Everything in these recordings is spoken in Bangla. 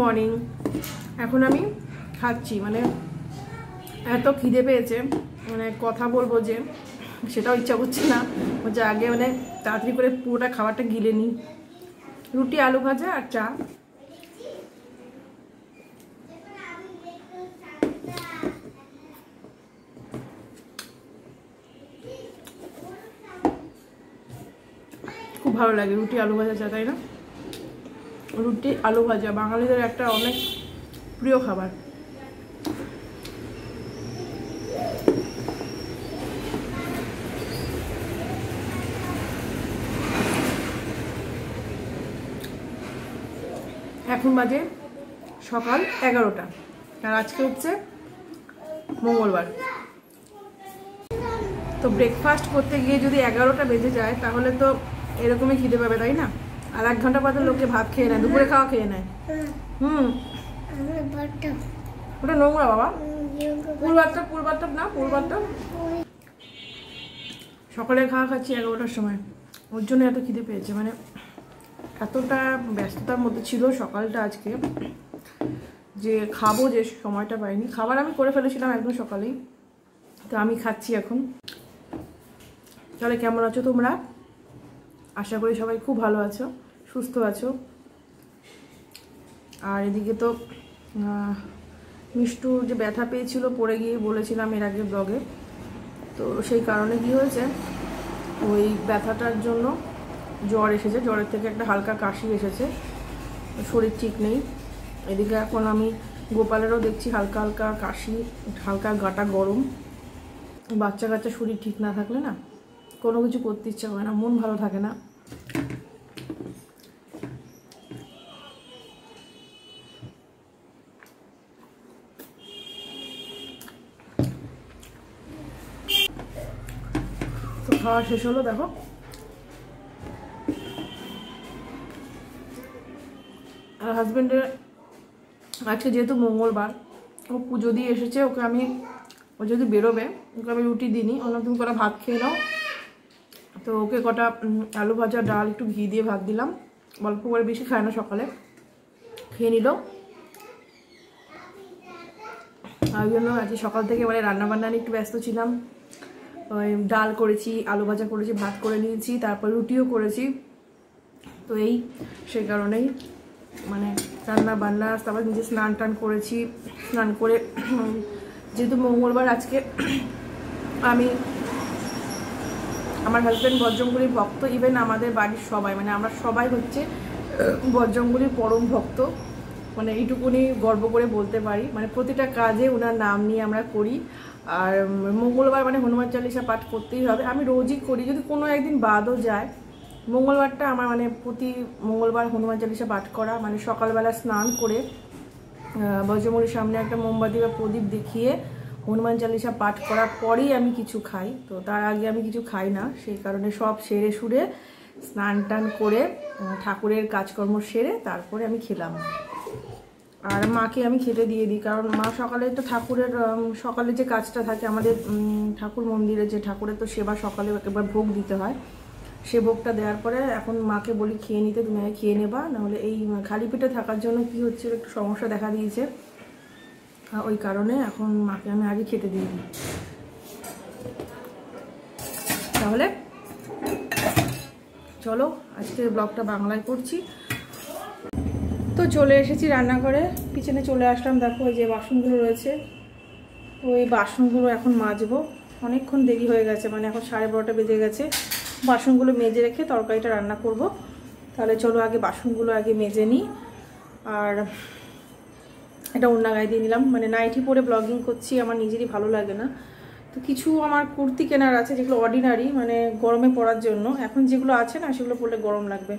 মর্নিং এখন আমি খাচ্ছি মানে এত খিদে পেয়েছে মানে কথা বলব যে সেটাও ইচ্ছা করছে না। হচ্ছে আগে মানে তাড়াতাড়ি করে পুরোটা খাবারটা গিলে নিই। রুটি, আলু ভাজা আর চা। খুব ভালো লাগে রুটি, আলু ভাজা, চা, তাই না? রুটি, আলু ভাজা। বাঙালিদের একটা অনেক প্রিয় খাবার। এখন বাজে সকাল এগারোটা। আর আজকে হচ্ছে মঙ্গলবার। তো ব্রেকফাস্ট করতে গিয়ে যদি এগারোটা বেজে যায়, তাহলে তো এরকমই খিদে পাবে, তাই না? আর এক ঘণ্টা বাদে লোকে ভাত খেয়ে নেয়, দুপুরে খাওয়া খেয়ে নেয়। হুম। ওটা নোংরা বাবা। পুরবারটা পুরবারটা না পুরবারটা সকালে খাওয়া খাচ্ছি এগারোটার সময়। ওর জন্য এত খিদে পেয়েছে মানে এতটা ব্যস্ততার মধ্যে ছিল সকালটা আজকে যে খাব যে সময়টা পাইনি। খাবার আমি করে ফেলেছিলাম একদম সকালেই। তো আমি খাচ্ছি এখন। তাহলে কেমন আছো তোমরা? আশা করি সবাই খুব ভালো আছো, সুস্থ আছো। আর এদিকে তো মিষ্টুর যে ব্যথা পেয়েছিল পড়ে গিয়ে বলেছিলাম এর আগে ব্লগে। তো সেই কারণে কি হয়েছে, ওই ব্যথাটার জন্য জ্বর এসেছে, জ্বরের থেকে একটা হালকা কাশি এসেছে। শরীর ঠিক নেই। এদিকে এখন আমি গোপালেরও দেখছি হালকা হালকা কাশি, হালকা গাটা গরম। বাচ্চা কাচ্চা শরীর ঠিক না থাকলে না কোনো কিছু করতে ইচ্ছা হয় না, মন ভালো থাকে না। খাওয়া শেষ হলো, দেখো। আর হাজব্যান্ডের আজকে যেহেতু মঙ্গলবার, ও পুজো দিয়ে এসেছে, ওকে আমি, ও যদি বেরোবে, ওকে আমি রুটি দিইনি। অন্য তুমি কটা ভাত খেয়ে নাও। তো ওকে কটা আলু ভাজা, ডাল, একটু ঘি দিয়ে ভাত দিলাম। অল্প করে বেশি খায় না সকালে। খেয়ে নিল। আর জন্য আজকে সকাল থেকে মানে রান্নাবান্না একটু ব্যস্ত ছিলাম। ডাল করেছি, আলু ভাজা করেছি, ভাত করে নিয়েছি, তারপর রুটিও করেছি। তো এই সেই কারণেই মানে রান্না বান্না তারপর নিজে স্নান টান করেছি। স্নান করে যেহেতু মঙ্গলবার আজকে, আমি আমার হাজব্যান্ড বজ্রঙ্গুলির ভক্ত ইভেন আমাদের বাড়ির সবাই মানে আমরা সবাই হচ্ছে বজ্রঙ্গুলির পরম ভক্ত। মানে এইটুকুনি গর্ব করে বলতে পারি। মানে প্রতিটা কাজে ওনার নাম নিয়ে আমরা করি। আর মঙ্গলবার মানে হনুমান চালিসা পাঠ করতেই হবে। আমি রোজই করি। যদি কোনো একদিন বাদও যায়, মঙ্গলবারটা আমার মানে প্রতি মঙ্গলবার হনুমান চালিসা পাঠ করা মানে সকালবেলা স্নান করে বজ্রমণির সামনে একটা মোমবাতি বা প্রদীপ দেখিয়ে হনুমান চালিসা পাঠ করার পরেই আমি কিছু খাই। তো তার আগে আমি কিছু খাই না। সেই কারণে সব সেরে সুরে স্নান টান করে ঠাকুরের কাজকর্ম সেরে তারপরে আমি খেলাম। আর মাকে আমি খেতে দিয়ে দিই, কারণ মা সকালে তো ঠাকুরের সকালে যে কাজটা থাকে, আমাদের ঠাকুর মন্দিরে যে ঠাকুরের তো সেবা সকালে একবার ভোগ দিতে হয়। সে ভোগটা দেওয়ার পরে এখন মাকে বলি, খেয়ে নিতে, তুমি খেয়ে নেবা। নাহলে এই খালি পেটে থাকার জন্য কি হচ্ছে, একটু সমস্যা দেখা দিয়েছে। ওই কারণে এখন মাকে আমি আগে খেতে দিই তাহলে চলো আজকে ব্লগটা বাংলায় করছি। তো চলে এসেছি রান্নাঘরে। পিছনে চলে আসলাম, দেখো ওই যে বাসনগুলো রয়েছে। ওই বাসনগুলো এখন মাজবো। অনেকক্ষণ দেরি হয়ে গেছে মানে এখন সাড়ে বারোটা বেজে গেছে। বাসনগুলো মেজে রেখে তরকারিটা রান্না করব। তাহলে চলো আগে বাসনগুলো আগে মেজে নিই। আর এটা অন্য গায়ে দিয়ে নিলাম। মানে নাইটি পরে ব্লগিং করছি, আমার নিজেরই ভালো লাগে না। তো কিছু আমার কুর্তি কেনার আছে, যেগুলো অর্ডিনারি মানে গরমে পরার জন্য। এখন যেগুলো আছে না, সেগুলো পরলে গরম লাগবে।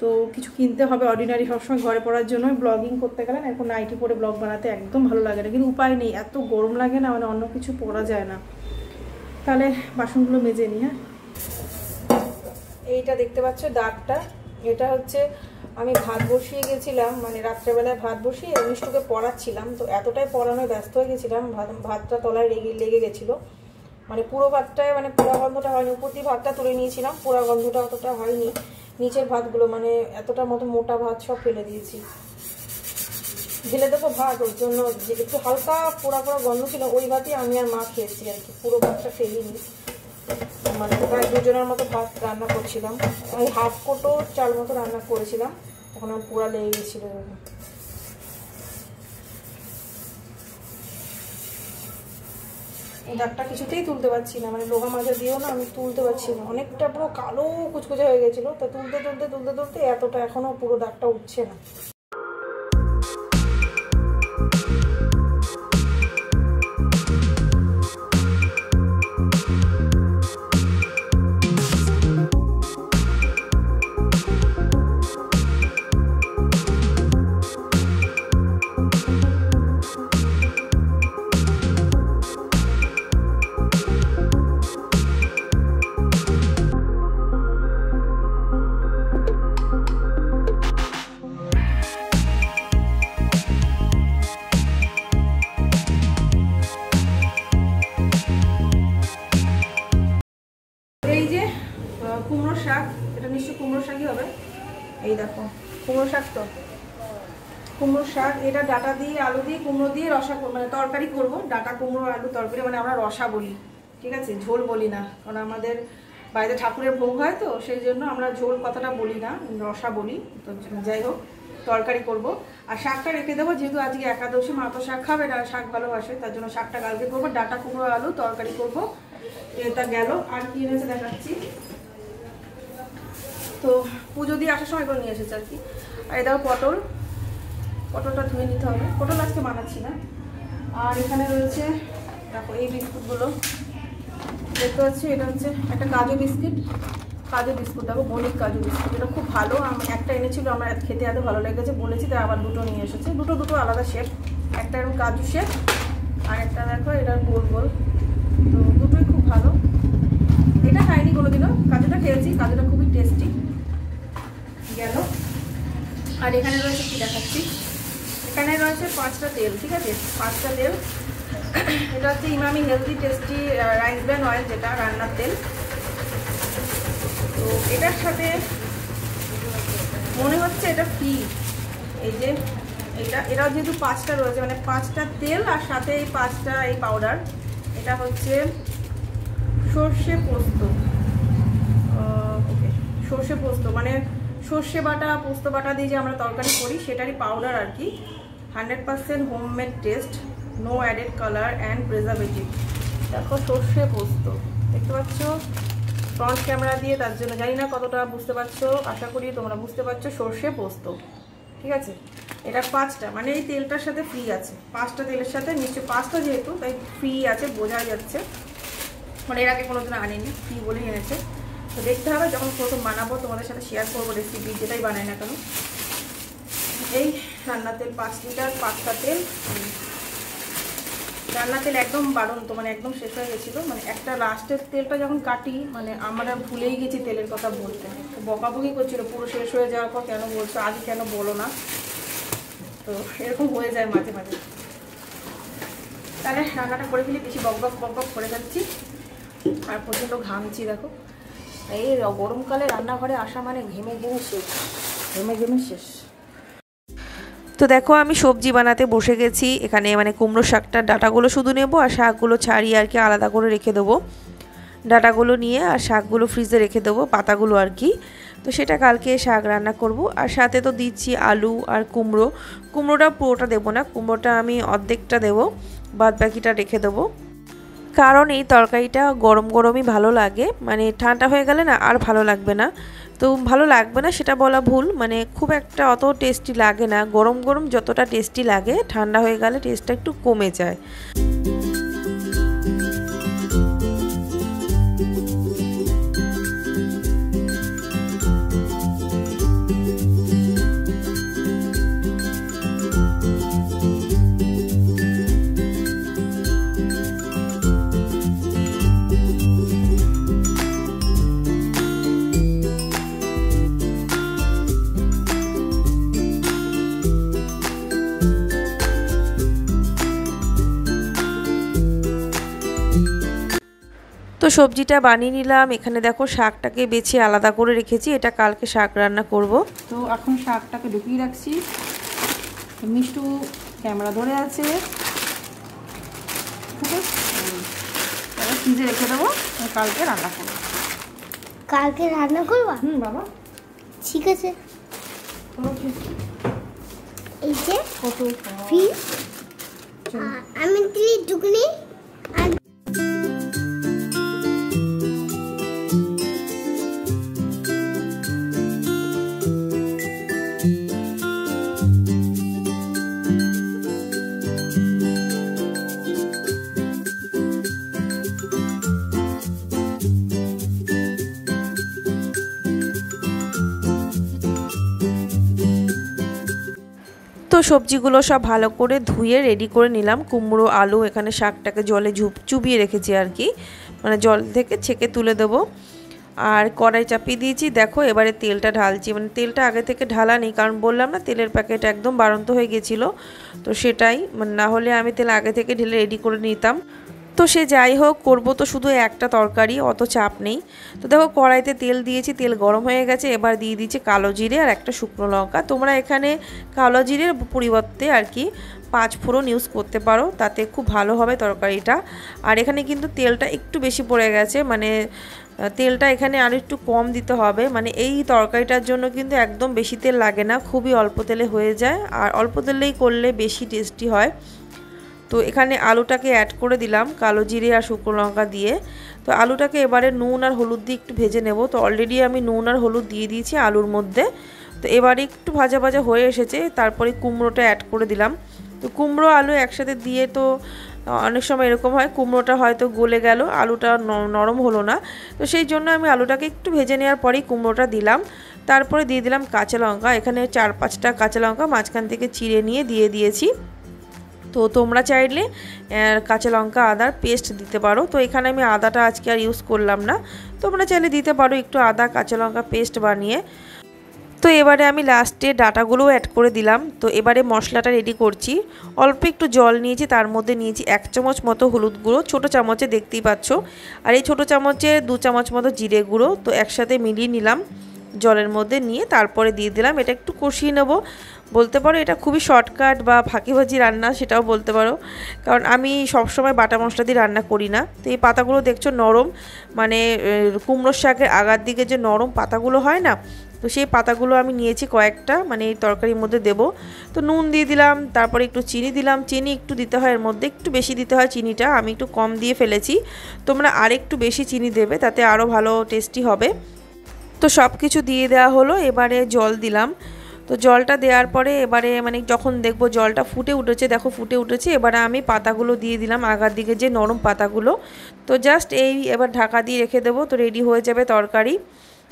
তো কিছু কিনতে হবে অর্ডিনারি সবসময় ঘরে পড়ার জন্য ব্লগিং করতে গেলে এখন নাইটি পরে ব্লগ বানাতে একদম ভালো লাগে না। কিন্তু উপায় নেই, এত গরম লাগে না মানে অন্য কিছু পরা যায় না। তাহলে বাসনগুলো মেজে নিই হ্যাঁ? এইটা দেখতে পাচ্ছ, দাগটা। এটা হচ্ছে আমি ভাত বসিয়ে গেছিলাম মানে রাত্রেবেলায় ভাত বসিয়ে মিষ্টুকে পড়াচ্ছিলাম, তো এতটাই পড়ানোয় ব্যস্ত হয়ে গেছিলাম, ভাত, ভাতটা তলায় লেগে লেগে গেছিল। মানে পুরো ভাতটায় মানে পোড়া গন্ধটা হয়নি, উপর দিয়ে ভাতটা তুলে নিয়েছিলাম পোড়া গন্ধটা অতটা হয়নি। নিচের ভাতগুলো মানে এতটা মতো মোটা ভাত সব ফেলে দিয়েছি। ঢেলে দেবো ভাত, ওর জন্য একটু হালকা পোড়া পোড়া গন্ধ ছিল, ওই ভাতই আমি আর মা খেয়েছি আর কি, পুরো ভাতটা ফেলিনি। মানে প্রায় দুজনের মতো ভাত রান্না করছিলাম। ওই হাফ কোটো চাল মতো রান্না করেছিলাম। তখন আমার পোড়া লেগে গেছিল। এরকম। এই কিছুতেই তুলতে পারছি না। মানে লোহা মাজা দিয়েও না আমি তুলতে পারছি না। অনেকটা পুরো কালো কুচকুচে হয়ে গেছিল। তা তুলতে তুলতে তুলতে তুলতে এতটা এখনও পুরো দাগটা উঠছে না। কুমড়ো দিয়ে রসা মানে তরকারি করব, ডাটা কুমড়ো, আলু তরকারি মানে আমরা রসা বলি, ঠিক আছে? ঝোল বলি না, কারণ আমাদের বাড়িতে ঠাকুরের ভোগ হয় তো, সেই জন্য আমরা ঝোল কথাটা বলি না, রসা বলি, তো যাই হোক, তরকারি করব। আর শাকটা রেখে দেবো, যেহেতু আজকে একাদশী, মা তো শাক খাবে না, শাক ভালোবাসে, তার জন্য শাকটা কালকে করব, ডাটা কুমড়ো, আলু তরকারি করব। এটা গেল, আর কি এনেছে দেখাচ্ছি। তো পুজো দিয়ে আসার সময় করে নিয়ে এসেছে আর কি। আর এই দেখো পটল পটলটা ধুয়ে নিতে হবে। পটল আজকে বানাচ্ছি না। আর এখানে রয়েছে, দেখো এই বিস্কুটগুলো। দেখতে পাচ্ছি, এটা হচ্ছে একটা কাজু বিস্কিট। কাজু বিস্কুট, দেখো বণিক কাজু বিস্কুট। এটা খুব ভালো। আমি একটা এনেছিল, আমার খেতে এত ভালো লেগেছে। বলেছি, তাই আবার দুটো নিয়ে এসেছে। দুটো দুটো আলাদা শেপ একটা এরকম কাজু শেপ আর একটা দেখো, এটা গোল গোল। তো দুটোই খুব ভালো। এটা খাইনি কোনোদিনও। কাজুটা খেয়েছি। কাজুটা খুবই টেস্টি গেল। আর এখানে রয়েছে কি দেখাচ্ছি? এখানে রয়েছে পাঁচটা তেল, ঠিক আছে? পাঁচটা তেল। এটা হচ্ছে Emami healthy tasty rice bran oil যেটা, রান্নার তেল। তো এটার সাথে মনে হচ্ছে এটা ফ্রি এই যে এটা এরা যেহেতু পাঁচটা রয়েছে মানে পাঁচটা তেল আর সাথে এই পাঁচটা এই পাউডার এটা হচ্ছে সর্ষে পোস্ত। ওকে সর্ষে পোস্ত মানে সর্ষে বাটা, পোস্ত বাটা দিয়ে যে আমরা তরকারি করি, সেটারই পাউডার আর কি। Hundred percent homemade taste no added colour and preservative দেখো সর্ষে পোস্ত, দেখতে পাচ্ছ? ফ্রন্ট ক্যামেরা দিয়ে তার জন্য জানি না কতটা বুঝতে পারছ, আশা করি তোমরা বুঝতে পারছ সর্ষে পোস্ত। ঠিক আছে? এটা পাঁচটা মানে এই তেলটার সাথে ফ্রি আছে। পাঁচটা তেলের সাথে নিশ্চয় পাঁচটা যেহেতু, তাই ফ্রি আছে বোঝা যাচ্ছে। মানে এর আগে কোনোদিন আনেনি ফ্রি বলেই এনেছে। তো দেখতে হবে, যখন প্রথম বানাবো, তোমাদের সাথে শেয়ার করব রেসিপি যেটাই বানাই না কেন। এই রান্নার তেল পাঁচ লিটার পাঁচটা তেল। রান্নার তেল একদম বাড়ন তো মানে একদম শেষ হয়ে গেছিল। মানে একটা লাস্টের তেলটা যখন কাটি মানে আমরা ভুলেই গেছি তেলের কথা বলতে। বকাবকি করছিল, পুরো শেষ হয়ে যাওয়ার পর কেন বলছো আগে কেন বলো না? তো এরকম হয়ে যায় মাঝে মাঝে। তাহলে রান্নাটা করে ফেলি, বেশি বক বক বক বক করে যাচ্ছি আর প্রচণ্ড ঘামছি, দেখো। এই গরমকালে রান্নাঘরে আসা মানে ঘেমে ঘেমে শেষ। ঘেমে ঘেমে শেষ। তো দেখো, আমি সবজি বানাতে বসে গেছি। এখানে মানে কুমড়ো শাকটার ডাটাগুলো শুধু নেব আর শাকগুলো ছাড়িয়ে আর কি আলাদা করে রেখে দেবো। ডাটাগুলো নিয়ে আর শাকগুলো ফ্রিজে রেখে দেবো, পাতাগুলো আর কি। তো সেটা কালকে শাক রান্না করব। আর সাথে তো দিচ্ছি আলু আর কুমড়ো। কুমড়োটা পুরোটা দেবো না, কুমড়োটা আমি অর্ধেকটা দেবো, বাদ বাকিটা রেখে দেবো। কারণ এই তরকারিটা গরম গরমই ভালো লাগে। মানে ঠান্ডা হয়ে গেলে না আর ভালো লাগবে না। তো ভালো লাগবে না, সেটা বলা ভুল। মানে খুব একটা অত টেস্টি লাগে না। গরম গরম যতটা টেস্টি লাগে, ঠান্ডা হয়ে গেলে টেস্টটা একটু কমে যায়। সবজিটা বানিয়ে নিলাম। এখানে দেখো শাকটাকে বেছে আলাদা করে রেখেছি। এটা কালকে শাক রান্না করব। তো এখন শাকটাকে ঢুকিয়ে রাখছি। মিষ্টু ক্যামেরা ধরে আছে। ঠিক আছে? তাহলে ফ্রিজে রেখে দেবো। কালকে রান্না করব। কালকে রান্না করবা? হুম বাবা। ঠিক আছে। ওকে এই যে কত? ফিস আমি দিলি টুকনি আর সবজিগুলো সব ভালো করে ধুয়ে রেডি করে নিলাম। কুমড়ো, আলু, এখানে শাকটাকে জলে ঝুপ, চুবিয়ে রেখেছি আর কি। মানে জল থেকে ছেঁকে তুলে দেবো। আর কড়াই চাপিয়ে দিয়েছি। দেখো এবারে তেলটা ঢালছি। মানে তেলটা আগে থেকে ঢালা নেই, কারণ বললাম না তেলের প্যাকেট একদম বাড়ন্ত হয়ে গেছিল। তো সেটাই মানে না হলে আমি তেল আগে থেকে ঢেলে রেডি করে নিতাম। তো সে যাই হোক, করব তো শুধু একটা তরকারি, অত চাপ নেই। তো দেখো, কড়াইতে তেল দিয়েছি, তেল গরম হয়ে গেছে, এবার দিয়ে দিয়েছি কালো জিরে আর একটা শুকনো লঙ্কা। তোমরা এখানে কালো জিরের পরিবর্তে আর কি পাঁচ ফোড়ন ইউজ করতে পারো, তাতে খুব ভালো হবে তরকারিটা। আর এখানে কিন্তু তেলটা একটু বেশি পড়ে গেছে মানে তেলটা এখানে আরও একটু কম দিতে হবে। মানে এই তরকারিটার জন্য কিন্তু একদম বেশি তেল লাগে না, খুবই অল্প তেলে হয়ে যায়। আর অল্প তেলেই করলে বেশি টেস্টি হয়। তো এখানে আলুটাকে অ্যাড করে দিলাম, কালো জিরে আর শুকনো লঙ্কা দিয়ে। তো আলুটাকে এবারে নুন আর হলুদ দিয়ে একটু ভেজে নেব। তো অলরেডি আমি নুন আর হলুদ দিয়ে দিয়েছি আলুর মধ্যে। তো এবারে একটু ভাজা ভাজা হয়ে এসেছে, তারপরে কুমড়োটা অ্যাড করে দিলাম। তো কুমড়ো, আলু একসাথে দিয়ে তো অনেক সময় এরকম হয়, কুমড়োটা হয়তো গলে গেল, আলুটা নরম হলো না। তো সেই জন্য আমি আলুটাকে একটু ভেজে নেওয়ার পরেই কুমড়োটা দিলাম। তারপরে দিয়ে দিলাম কাঁচা লঙ্কা, এখানে চার পাঁচটা কাঁচা লঙ্কা মাঝখান থেকে চিড়ে নিয়ে দিয়ে দিয়েছি। তো তোমরা চাইলে কাঁচা লঙ্কা, আদার পেস্ট দিতে পারো। তো এখানে আমি আদাটা আজকে আর ইউজ করলাম না। তোমরা চাইলে দিতে পারো একটু আদা, কাঁচা লঙ্কা পেস্ট বানিয়ে। তো এবারে আমি লাস্টে ডাটাগুলোও অ্যাড করে দিলাম। তো এবারে মশলাটা রেডি করছি। অল্প একটু জল নিয়েছি, তার মধ্যে নিয়েছি এক চামচ মতো হলুদ গুঁড়ো, ছোটো চামচে দেখতেই পাচ্ছ। আর এই ছোটো চামচে দু চামচ মতো জিরে গুঁড়ো, তো একসাথে মিলিয়ে নিলাম। জলের মধ্যে নিয়ে তারপরে দিয়ে দিলাম। এটা একটু কষিয়ে নেব। বলতে পারো, এটা খুবই শর্টকাট বা ফাঁকিবাজি রান্না, সেটাও বলতে পারো। কারণ আমি সবসময় বাটা মশলা দিয়ে রান্না করি না। তো এই পাতাগুলো দেখছ নরম মানে কুমড়োর শাকের আগার দিকে যে নরম পাতাগুলো হয় না, তো সেই পাতাগুলো আমি নিয়েছি কয়েকটা মানে এই তরকারির মধ্যে দেব। তো নুন দিয়ে দিলাম, তারপরে একটু চিনি দিলাম। চিনি একটু দিতে হয়, এর মধ্যে একটু বেশি দিতে হয় চিনিটা, আমি একটু কম দিয়ে ফেলেছি। তোমরা আর একটু বেশি চিনি দেবে, তাতে আরও ভালো টেস্টি হবে। তো সব কিছু দিয়ে দেওয়া হলো, এবারে জল দিলাম। তো জলটা দেওয়ার পরে এবারে মানে যখন দেখব জলটা ফুটে উঠেছে, দেখো ফুটে উঠেছে, এবারে আমি পাতাগুলো দিয়ে দিলাম আগার দিকে যে নরম পাতাগুলো। তো জাস্ট এই এবার ঢাকা দিয়ে রেখে দেবো, তো রেডি হয়ে যাবে তরকারি।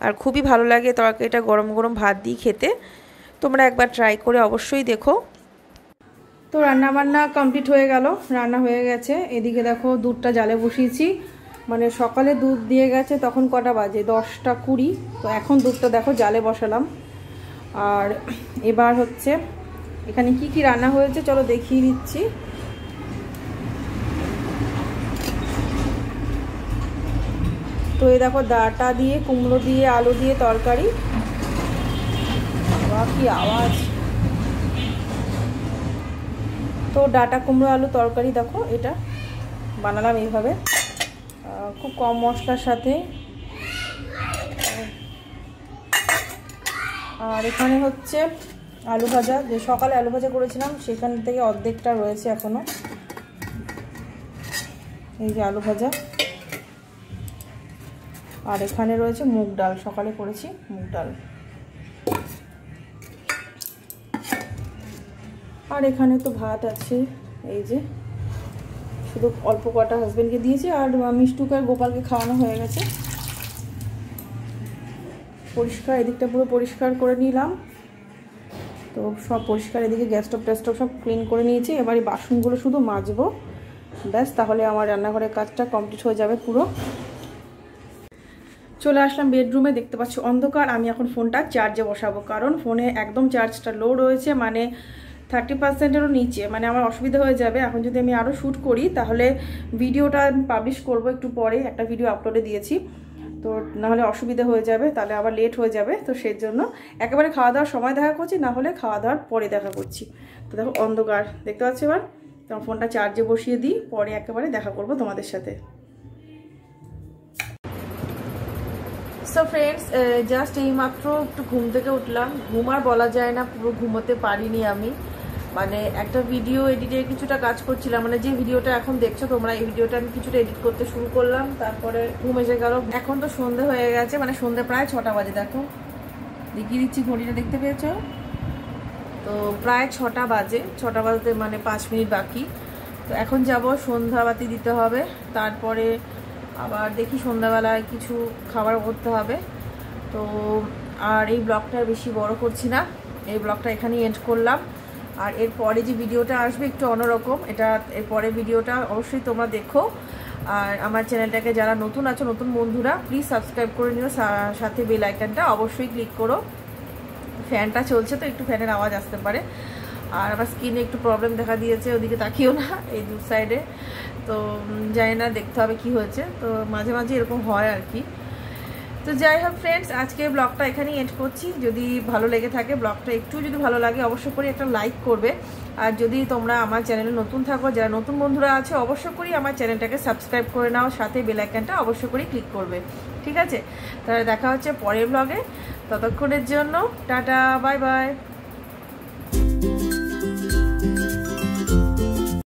আর খুবই ভালো লাগে তরকারিটা গরম গরম ভাত দিয়ে খেতে। তোমরা একবার ট্রাই করে অবশ্যই দেখো। তো রান্না বান্না কমপ্লিট হয়ে গেল, রান্না হয়ে গেছে। এদিকে দেখো দুধটা জালে বসিয়েছি। মানে সকালে দুধ দিয়ে গেছে, তখন কটা বাজে? দশটা কুড়ি। তো এখন দুধটা দেখো জালে বসালাম। আর এবার হচ্ছে এখানে কি কি রান্না হয়েছে চলো দেখিয়ে দিচ্ছি। তো এই দেখো ডাটা দিয়ে, কুমড়ো দিয়ে, আলু দিয়ে তরকারি। কি আওয়াজ। তো ডাটা, কুমড়ো, আলু, তরকারি দেখো, এটা বানালাম এইভাবে। খুব কম মশলার সাথে। আর এখানে হচ্ছে আলু ভাজা। যে সকালে আলু ভাজা করেছিলাম, সেখান থেকে অর্ধেকটা রয়েছে এখনও। এই যে আলু ভাজা। আর এখানে রয়েছে মুগ ডাল। সকালে করেছি মুগ ডাল। আর এখানে তো ভাত আছে, এই যে। শুধু অল্প কটা হাজবেন্ডকে দিয়েছি, আর মিষ্টুকে আর গোপালকে খাওয়ানো হয়ে গেছে। পরিষ্কার, এদিকটা পুরো পরিষ্কার করে নিলাম। তো সব পরিষ্কার, এদিকে গ্যাস স্টোভ ট্যাস স্টোভ সব ক্লিন করে নিয়েছি। এবার এই বাসনগুলো শুধু মাজবো। ব্যাস, তাহলে আমার রান্নাঘরের কাজটা কমপ্লিট হয়ে যাবে পুরো। চলে আসলাম বেডরুমে দেখতে পাচ্ছি অন্ধকার। আমি এখন ফোনটা চার্জে বসাবো, কারণ ফোনে একদম চার্জটা লো রয়েছে মানে থার্টি পার্সেন্টেরও নিচে মানে আমার অসুবিধা হয়ে যাবে। এখন যদি আমি আরও শ্যুট করি, তাহলে ভিডিওটা পাবলিশ করব একটু পরে। একটা ভিডিও আপলোডে দিয়েছি। তো নাহলে অসুবিধা হয়ে যাবে, তাহলে আবার লেট হয়ে যাবে, তো সেই জন্য একেবারে খাওয়া দাওয়ার সময় দেখা করছি, না হলে খাওয়া দাওয়ার পরে দেখা করছি। তো দেখো অন্ধকার, দেখতে পাচ্ছি এবার? তোমার ফোনটা চার্জে বসিয়ে দিই, পরে একেবারে দেখা করব তোমাদের সাথে। সো ফ্রেন্ডস জাস্ট এইমাত্র একটু ঘুম থেকে উঠলাম, ঘুম আর বলা যায় না, পুরো ঘুমোতে পারিনি আমি। মানে একটা ভিডিও এডিটের কিছুটা কাজ করছিলাম। মানে যে ভিডিওটা এখন দেখছ তোমরা, এই ভিডিওটা আমি কিছুটা এডিট করতে শুরু করলাম। তারপরে ঘুম এসে গেল। এখন তো সন্ধে হয়ে গেছে মানে সন্ধে প্রায় ছটা বাজে, দেখো। দেখিয়ে দিচ্ছি, ঘড়িটা দেখতে পেয়েছ? তো প্রায় ছটা বাজে, ছটা বাজতে মানে পাঁচ মিনিট বাকি। তো এখন যাব, সন্ধ্যাবাতি দিতে হবে। তারপরে আবার দেখি সন্ধ্যাবেলায় কিছু খাবার করতে হবে। তো আর এই ব্লগটা বেশি বড় করছি না। এই ব্লগটা এখানেই এন্ড করলাম। আর এরপরে যে ভিডিওটা আসবে একটু অন্যরকম, এটা এরপরে ভিডিওটা অবশ্যই তোমরা দেখো। আর আমার চ্যানেলটাকে যারা নতুন আছো, নতুন বন্ধুরা প্লিজ সাবস্ক্রাইব করে নিও। সাথে বেল আইকনটা অবশ্যই ক্লিক করো। ফ্যানটা চলছে তো, একটু ফ্যানের আওয়াজ আসতে পারে। আর আমার স্কিনে একটু প্রবলেম দেখা দিয়েছে, ওদিকে তাকিও না, এই দু সাইডে তো জানি না, দেখতে হবে কি হয়েছে। তো, মাঝে মাঝে এরকম হয় আর কি। তো যাই হোক ফ্রেন্ডস আজকে ব্লগটা এখানেই এড করছি। যদি ভালো লেগে থাকে ব্লগটা একটু যদি ভালো লাগে, অবশ্যই করে একটা লাইক করবে। আর যদি তোমরা আমার চ্যানেলে নতুন থাকো, যারা নতুন বন্ধুরা আছে অবশ্য করি আমার চ্যানেলটাকে সাবস্ক্রাইব করে নাও। সাথে বেলাইকানটা অবশ্য করে ক্লিক করবে। ঠিক আছে? তাহলে দেখা হচ্ছে পরের ব্লগে ততক্ষণের জন্য, টাটা বাই বাই